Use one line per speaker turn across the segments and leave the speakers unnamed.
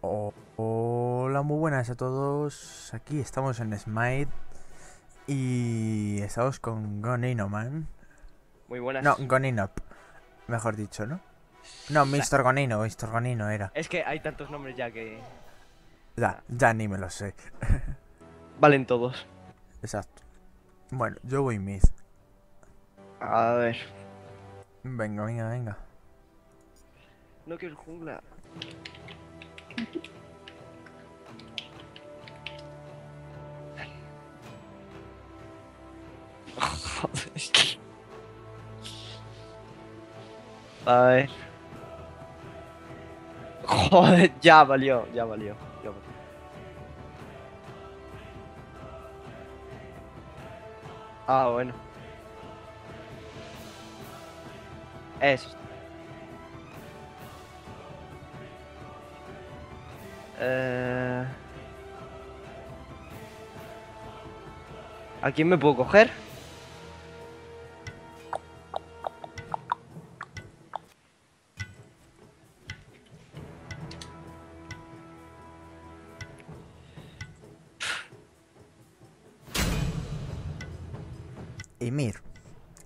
Oh, hola, muy buenas a todos. Aquí estamos en Smite. Y estamos con Gonino Man.
Muy buenas.
No, Goninop. Mejor dicho, ¿no? No, Mr. Gonino, Mr. Gonino era.
Es que hay tantos nombres ya que
Ya, ya ni me lo sé.
valen todos.
Exacto. Bueno, yo voy mid.
A ver.
Venga, venga, venga.
No quiero jungla. Joder. A ver. Joder, ya valió, ya valió. ya valió. Ah, bueno. Eso. Eh... ¿A quién me puedo coger?
Y mir,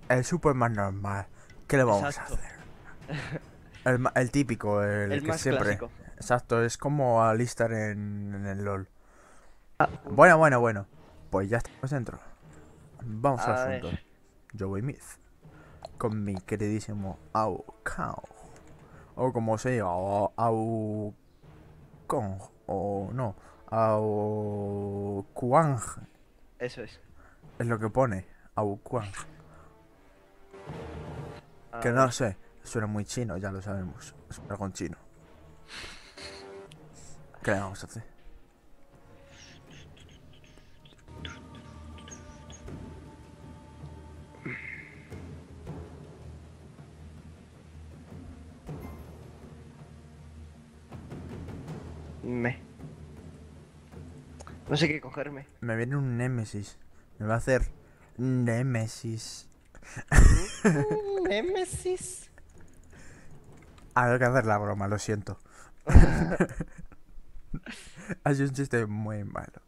el Superman normal. ¿Qué le vamos
Exacto.
a hacer? El, el típico, el,
El
que
más
siempre.
clásico.
Exacto, es como Alistar en, en el LOL.
Ah.
Bueno, bueno, bueno. Pues ya estamos dentro. Vamos
A
al
ver.
asunto. Yo voy Myth. Con mi queridísimo Au Kao. O como se diga, o Au Kong. O no, Au Kuang.
Eso es.
Es lo que pone. Au Kuang. Que no sé, suena muy chino, ya lo sabemos. Es algo en chino. ¿Qué le vamos a hacer?
Me. No sé qué cogerme.
Me viene un Nemesis. Me va a hacer Nemesis.
Nemesis.
Habrá que hacer la broma, lo siento. ha sido un chiste muy malo.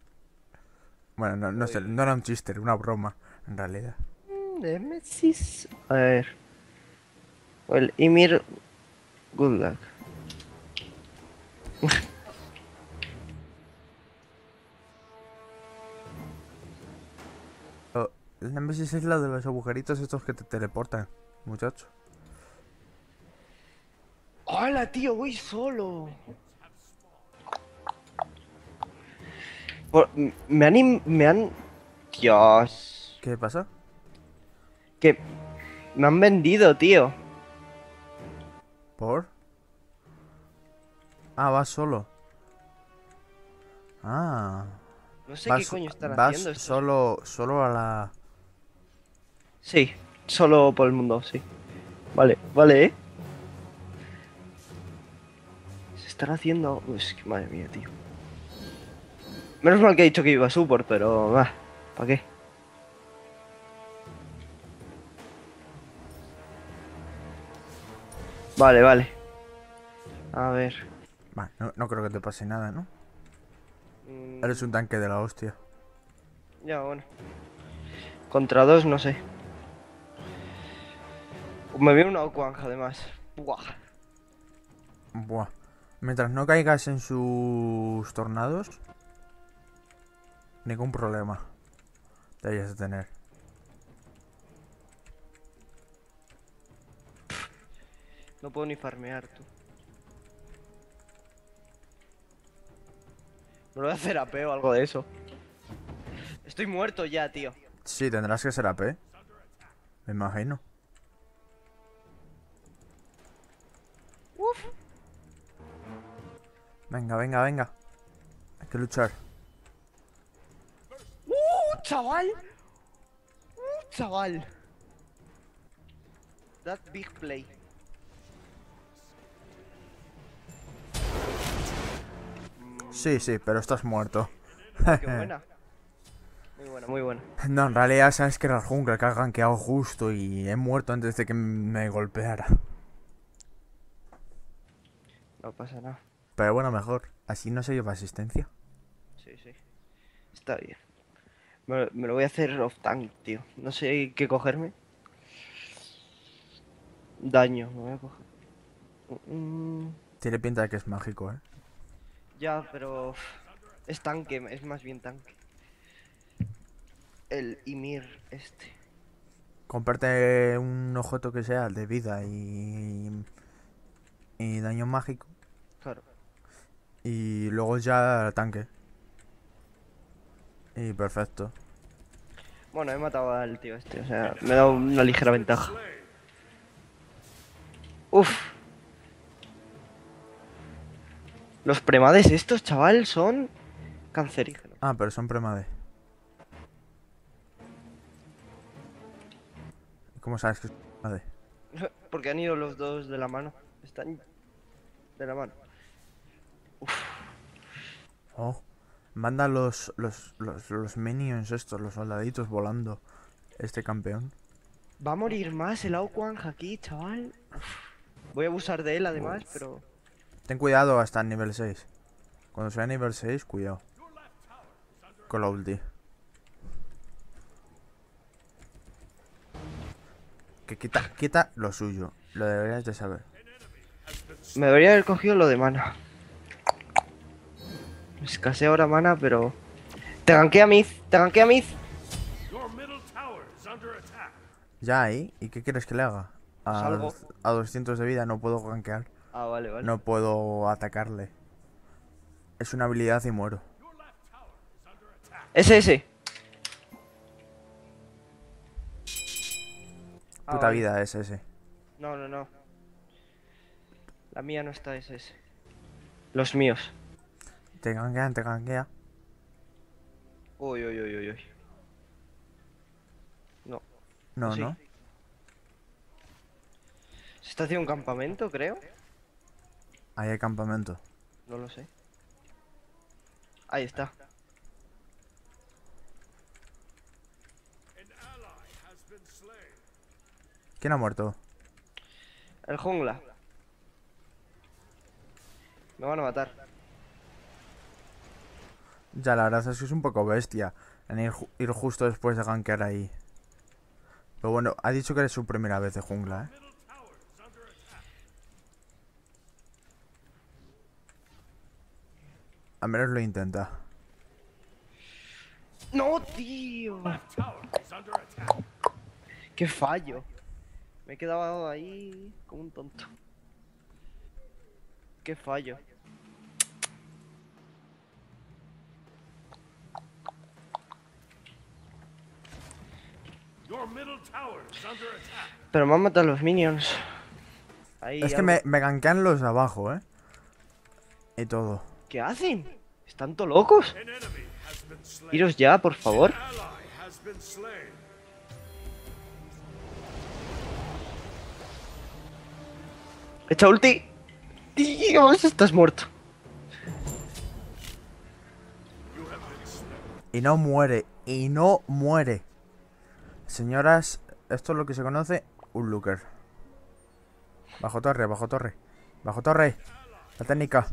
Bueno, no, no, sé, no era un chiste, era una broma, en realidad.
Nemesis. A ver. El Ymir. Good luck.
Oh, el Nemesis es la de los agujeritos estos que te teleportan, muchacho.
¡Hola, tío! Voy solo. Por- me han. Me han. Dios.
¿Qué pasa?
Que. Me han vendido, tío.
¿Por? Ah, vas solo. Ah.
No sé
vas
qué coño están
vas
haciendo. estos.
solo, solo a la...
Sí, solo por el mundo, sí. Vale, vale, ¿eh? Se están haciendo... Uy, es que madre mía, tío. Menos mal que he dicho que iba a support, pero... va, ¿Para qué? Vale, vale. A ver.
Va, no, no creo que te pase nada, ¿no?
mm,
Eres un tanque de la hostia.
Ya, bueno. Contra dos, no sé. Me viene una Okwang, además. Buah.
Buah. Mientras no caigas en sus tornados, ningún problema deberías de tener.
No puedo ni farmear, tú. Me lo voy a hacer AP o algo de eso. Estoy muerto ya, tío.
Sí, tendrás que ser AP. Me imagino.
Uf.
Venga, venga, venga. Hay que luchar.
¡Uh, chaval! ¡Uh, chaval! That big play.
Sí, sí, pero estás muerto.
Qué buena. Muy buena, muy buena.
No, en realidad sabes que era el jungla que ha gankeado justo y he muerto antes de que me golpeara.
No pasa nada.
Pero bueno, mejor. Así no se lleva asistencia.
Sí, sí. Está bien. Me, me lo voy a hacer off tank, tío. No sé qué cogerme. Daño, me voy a coger. Mm,
Tiene pinta de que es mágico, ¿eh?
ya, pero es tanque, es más bien tanque. El Ymir este.
Comparte un objeto que sea de vida y. y daño mágico.
Claro.
Y luego ya tanque. Y perfecto.
Bueno, he matado al tío este, o sea, me dado una ligera ventaja. Uf. Los premades estos, chaval, son cancerígenos.
Ah, pero son premade. ¿Cómo sabes que es premade?
Porque han ido los dos de la mano. Están de la mano.
Oh. Manda los, los, los, los minions estos, los soldaditos volando. Este campeón.
Va a morir más el Auquan aquí, chaval. Voy a abusar de él además, pero...
Ten cuidado hasta el nivel 6. Cuando sea nivel 6, cuidado. Con la ulti. Que quita, quita lo suyo. Lo deberías de saber.
Me debería haber cogido lo de mana. Me escasea ahora mana, pero... Te ganquea Miz, te ganquea
attack.
Ya ahí. ¿Y qué quieres que le haga? A,
Salgo.
a 200 de vida no puedo gankear.
Ah, vale, vale.
No puedo atacarle. Es una habilidad y muero.
Ese, ese. Ah,
Puta
vale.
vida es ese.
No, no, no. La mía no está ese. Los míos.
Te gankean, te gankea.
Uy, uy, uy, uy, uy. No.
No,
Sí.
no.
¿Se está haciendo un campamento, creo?
Ahí hay campamento.
No lo sé. Ahí está.
¿Quién ha muerto?
El jungla. Me van a matar.
Ya, la verdad es que es un poco bestia en ir, ir justo después de gankear ahí. Pero bueno, ha dicho que es su primera vez de jungla, ¿eh? Al menos lo intenta.
¡No, tío! ¡Qué fallo! Me he quedado ahí como un tonto. ¡Qué fallo! Pero me han matado los minions. Ahí
Es que me, me gankean los de abajo, ¿eh? Y todo.
¿Qué hacen? ¿Están todos locos? Iros ya, por favor. Echa ulti. Dios, estás muerto.
Y no muere. Y no muere. Señoras, esto es lo que se conoce un looker. Bajo torre, bajo torre. Bajo torre. La técnica.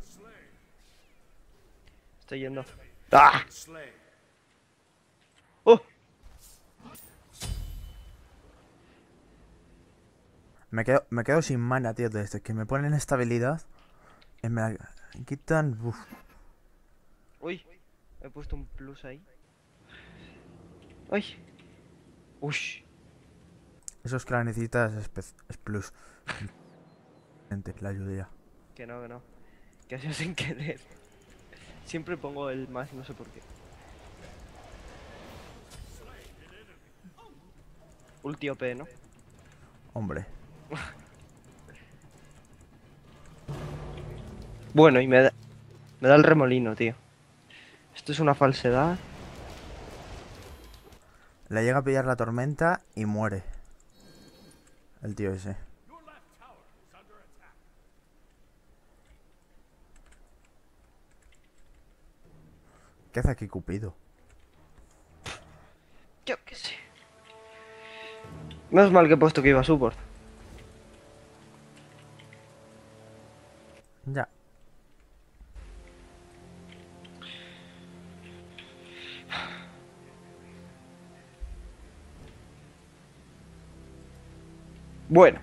Estoy yendo. ¡Ah! ¡Oh!
Me quedo, me quedo sin mana, tío, desde que me ponen esta habilidad. Y me la quitan. uf.
Uy, he puesto un plus ahí. Uy. Ush.
Eso es que la necesitas es, es plus. Gente, La ayuda.
Que no, que no. Que ha sido sin querer. Siempre pongo el más, no sé por qué. Ulti OP, ¿no?
Hombre.
Bueno, y me da, me da el remolino, tío. Esto es una falsedad.
Le llega a pillar la tormenta y muere. El tío ese. ¿Qué hace aquí Cupido?
Yo qué sé. Menos mal que he puesto que iba a support. Bueno.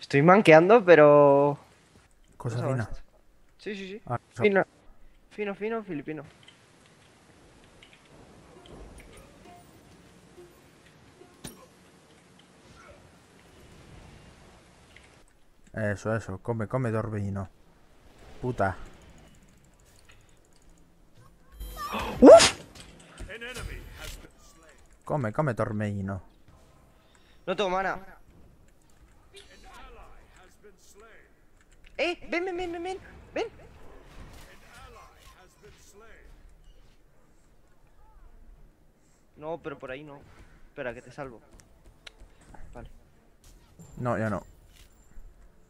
Estoy manqueando, pero...
Cosa fina.
basta. Sí, sí, sí.
Ah,
Fino, fino, fino, filipino.
Eso, eso. Come, come, torbellino. Puta.
An
Come, come, torbellino.
No tengo mana. ¡Eh! ¡Ven, ven, ven, ven, ven! ¡Ven! No, pero por ahí no. Espera, que te salvo. Vale.
No, ya no.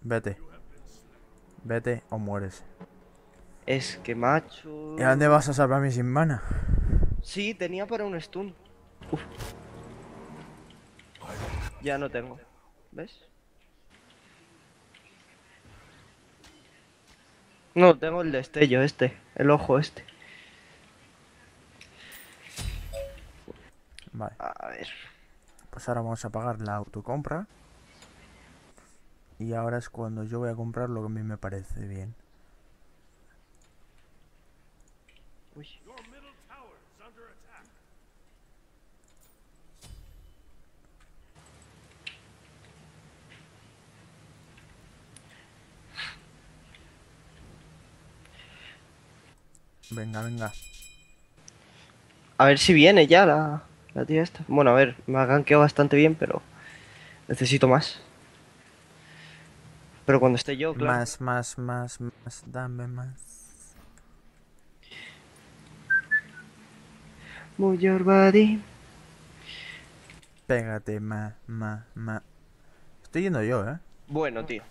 Vete. Vete o mueres.
Es que macho...
¿Y a dónde vas a salvarme sin mana?
Sí, tenía para un stun. Uf. Ya no tengo. ¿Ves? No, tengo el destello este. El ojo este.
Vale.
A ver.
Pues ahora vamos a pagar la autocompra. Y ahora es cuando yo voy a comprar lo que a mí me parece bien. Venga, venga.
A ver si viene ya la, la tía esta. Bueno, a ver, me ha gankeado bastante bien, pero necesito más. Pero cuando esté yo, claro.
Más, más, más, más. Dame más.
Move your body.
Pégate, ma, ma, ma. Estoy yendo yo, ¿eh?
Bueno, tío.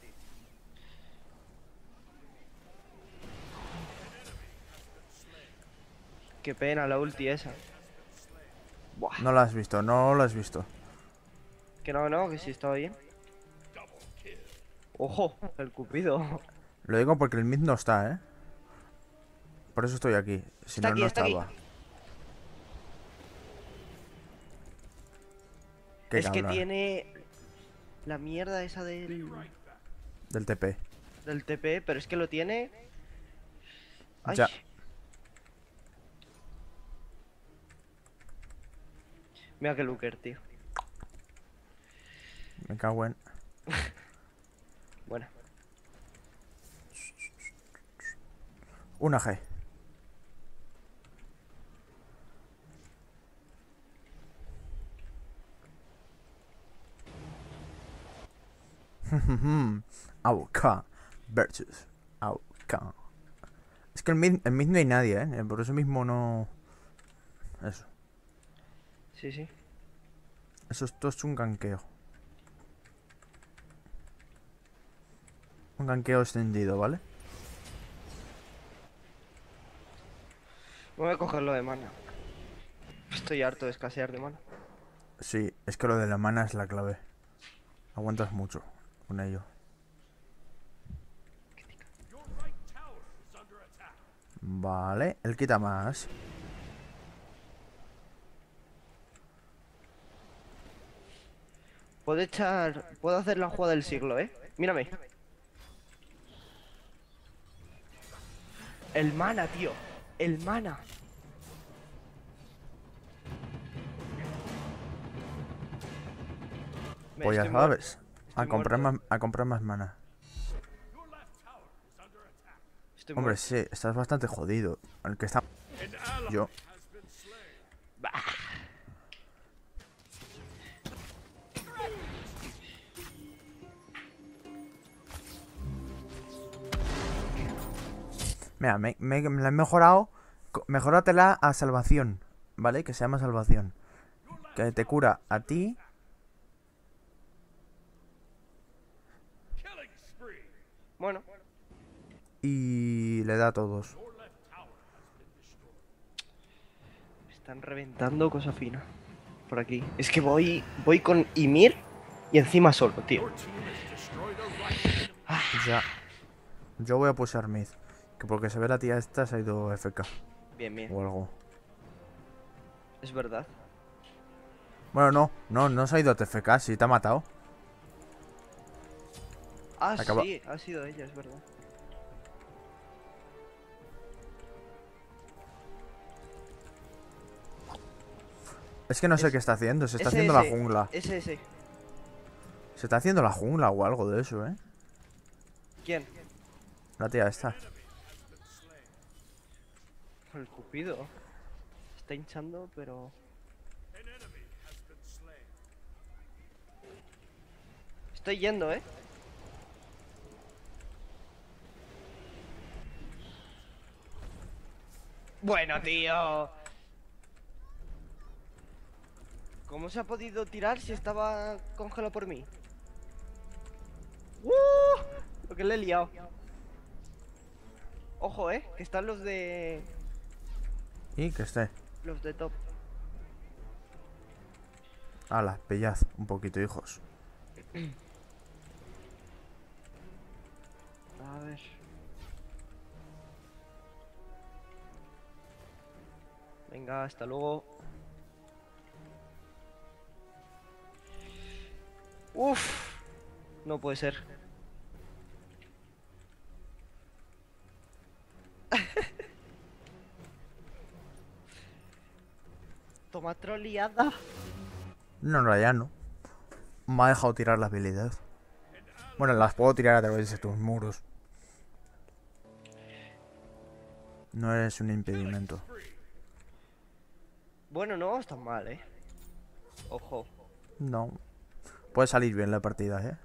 Qué pena la ulti esa. Buah.
No lo has visto, no lo has visto.
Que no, no, que sí estaba bien. Ojo, el cupido.
Lo digo porque el mid no está, ¿eh? Por eso estoy aquí. Si
Está
no,
aquí,
no
aquí.
estaba.
Es que tiene la mierda esa del,
Del TP.
del TP, pero es que lo tiene. Ay.
Ya.
Mira que looker, tío.
Me cago en.
Bueno,
Una G. AUK versus AUK. Es que el mid, en mid no hay nadie, ¿eh? Por eso mismo no... Eso.
Sí, sí.
Eso esto es un ganqueo. Un ganqueo extendido, ¿vale?
Voy a cogerlo de mana. Estoy harto de escasear de mana.
Sí, es que lo de la mana es la clave. Aguantas mucho con ello. Vale, él quita más.
Puedo echar. Puedo hacer la jugada del siglo, eh. Mírame. El mana, tío. El mana.
Pues ya sabes. A comprar, más, a comprar más mana.
Estoy
Hombre,
muerto.
sí, estás bastante jodido. El que está... Yo.
has
Mira, me, me- me la he mejorado. Mejóratela a salvación. ¿Vale? Que se llama salvación. Que te cura a ti.
Bueno,
Y le da a todos.
Me están reventando cosa fina. Por aquí. Es que voy. Voy con Ymir y encima solo, tío.
Ya. Yo voy a pulsar mid. Que porque se ve la tía esta se ha ido FK.
Bien, bien.
O algo.
Es verdad.
Bueno, no, no, no se ha ido a TFK, sí, te ha matado.
Ah,
Acaba-
sí, ha sido ella, es verdad.
Es que no sé
Es-
qué está haciendo, se está
ese,
haciendo la jungla.
Ese, ese.
Se está haciendo la jungla o algo de eso, ¿eh?
¿Quién?
La tía esta.
El cupido. Está hinchando, pero... Estoy yendo, ¿eh? Bueno, tío. ¿Cómo se ha podido tirar si estaba congelado por mí? ¡Uh! Lo que le he liado. Ojo, eh, que están los de.
Y que esté.
Los de top.
Ala, pillad un poquito, hijos.
A ver. Venga, hasta luego. Uf, no puede ser. Troleada.
No, en realidad no. Me ha dejado tirar la habilidad. Bueno, las puedo tirar a través de tus muros. No es un impedimento.
Bueno, no está mal, eh. Ojo.
No. Puede salir bien la partida, ¿eh?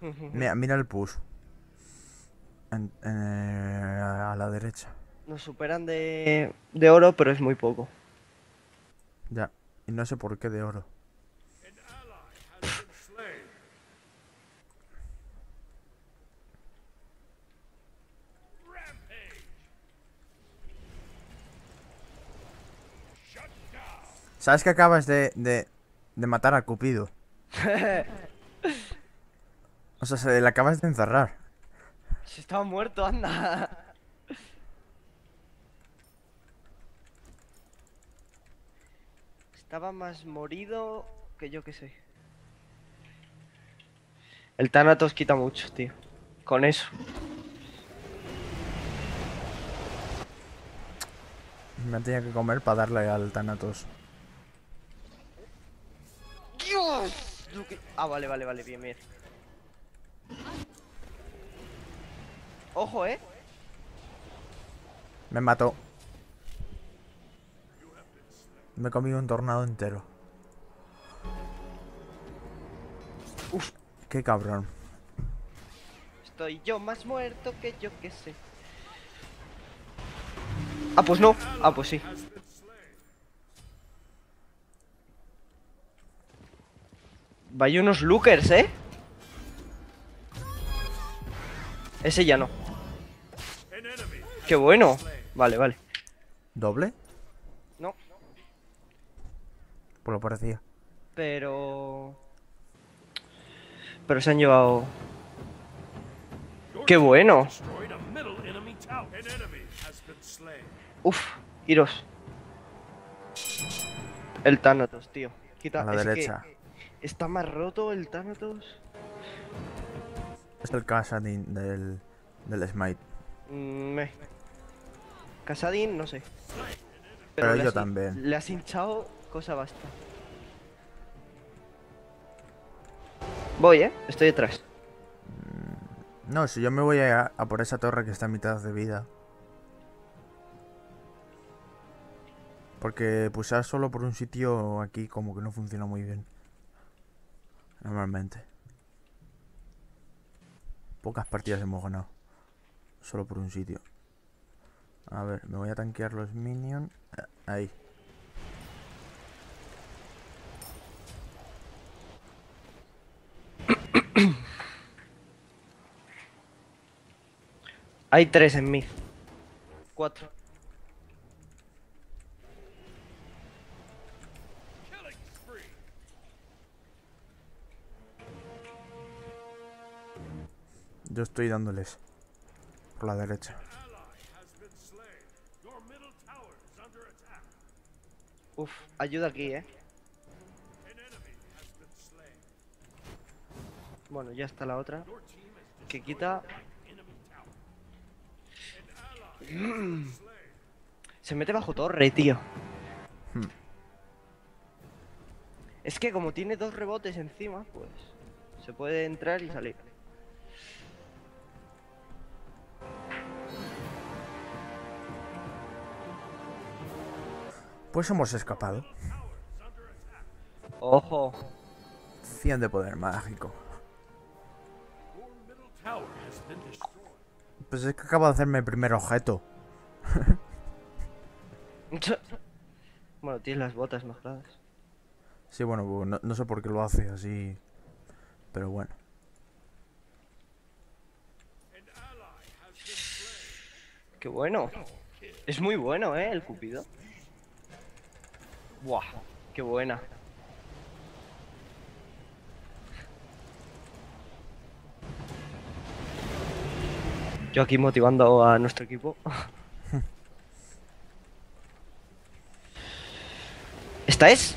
Mira, mira el push. En- en, eh, a la derecha.
Nos superan de, de oro, pero es muy poco.
Ya. Y no sé por qué de oro. ¿Sabes que acabas de, de, de matar a Cupido? O sea, se le acabas de encerrar.
Se estaba muerto, anda. Estaba más morido que yo que sé. El Thanatos quita mucho, tío. Con eso.
Me tenía que comer para darle al Thanatos.
¡Dios! Ah, vale, vale, vale, bien, bien. Ojo, eh.
Me mató. Me he comido un tornado entero. Uf, qué cabrón.
Estoy yo más muerto que yo que sé. Ah, pues no. Ah, pues sí. Vaya unos lookers, ¿eh? Ese ya no. Qué bueno. Vale, vale.
¿Doble?
No,
Pues lo parecía.
pero... Pero se han llevado... ¡Qué bueno! Uf, iros. El Thanatos, tío. Quita,
A la
es que
derecha.
está más roto el Thanatos.
Es el Casadin del, del Smite.
Mm, me. Casadín, no sé.
Pero yo
has
también.
Le has hinchado, cosa basta. Voy, eh. Estoy detrás.
No, si yo me voy a, por esa torre que está a mitad de vida. Porque pulsar solo por un sitio aquí como que no funciona muy bien. Normalmente. Pocas partidas hemos ganado. Solo por un sitio. A ver, me voy a tanquear los minions. Eh, Ahí.
Hay tres en mí. Cuatro.
Yo estoy dándoles. Por la derecha.
Uf, ayuda aquí, eh. Bueno, ya está la otra. Que quita. Se mete bajo torre, tío.
Hmm.
Es que como tiene dos rebotes encima, pues se puede entrar y salir.
Pues hemos escapado.
Ojo.
100 de poder mágico. Pues es que acabo de hacerme el primer objeto.
bueno, tienes las botas mejoradas.
Sí, bueno, pues no, no sé por qué lo hace así. Pero bueno.
Qué bueno. Es muy bueno, ¿eh? El Cupido. Buah, qué buena. Yo aquí motivando a nuestro equipo. ¿Esta es?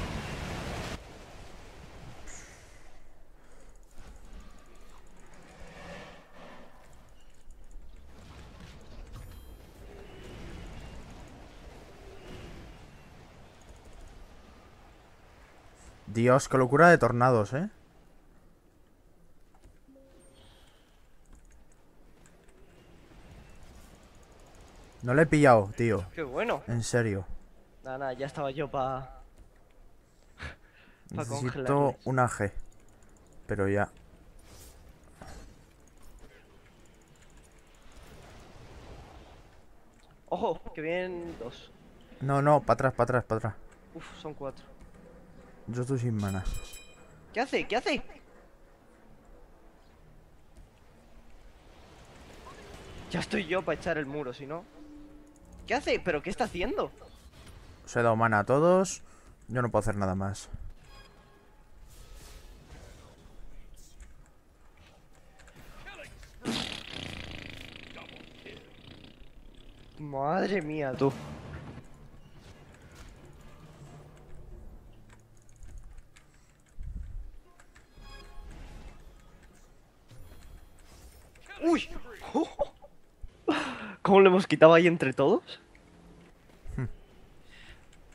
Dios, qué locura de tornados, ¿eh? No le he pillado, tío.
Qué bueno.
En serio.
Nada, nada, ya estaba yo pa... Pa
Necesito una G. Pero ya.
Ojo, que vienen dos.
No, no, para atrás, para atrás, para atrás.
Uf, son cuatro.
Yo estoy sin mana.
¿Qué hace? ¿Qué hace? Ya estoy yo para echar el muro, si no. ¿Qué hace? ¿Pero qué está haciendo?
Os he dado mana a todos. Yo no puedo hacer nada más.
Madre mía, tú. ¿Cómo le hemos quitado ahí entre todos?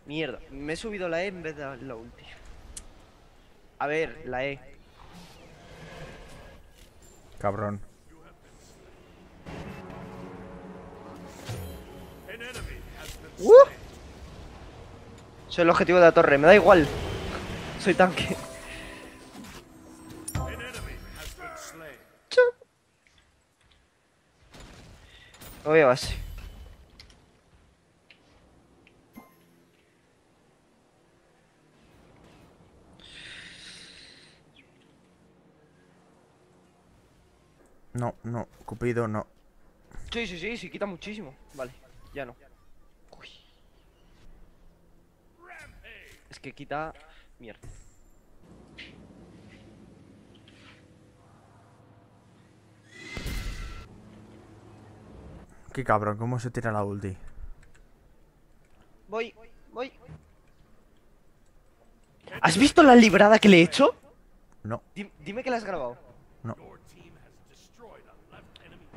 Mierda, me he subido la E en vez de la ulti. A ver, la E.
Cabrón.
¡Uh! Soy el objetivo de la torre, me da igual. Soy tanque. Voy a base.
No, no, Cupido, no.
Sí, sí, sí, sí, quita muchísimo. Vale, ya no. Uy. Es que quita mierda.
Qué cabrón, ¿cómo se tira la ulti?
Voy, voy. ¿Has visto la librada que le he hecho?
No,
Di- dime que la has grabado.
no.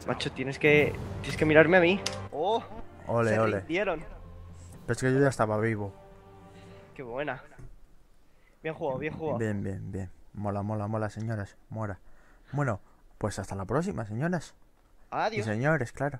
Macho, tienes que. Tienes que mirarme a mí. Oh,
Ole,
se
ole.
rindieron.
Pero es que yo ya estaba vivo.
Qué buena. Bien jugado, bien jugado.
Bien, bien, bien. Mola, mola, mola, señoras. Mola. Bueno, pues hasta la próxima, señoras. Y
Adiós.
señores, claro.